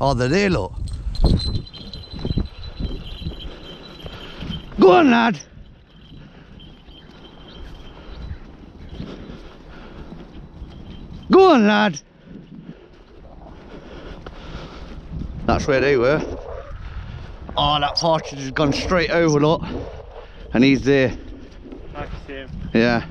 Oh, they're there, look. Go on, lad. Go on, lad. That's where they were. Oh, that partridge has gone straight over, look. And he's there. Yeah.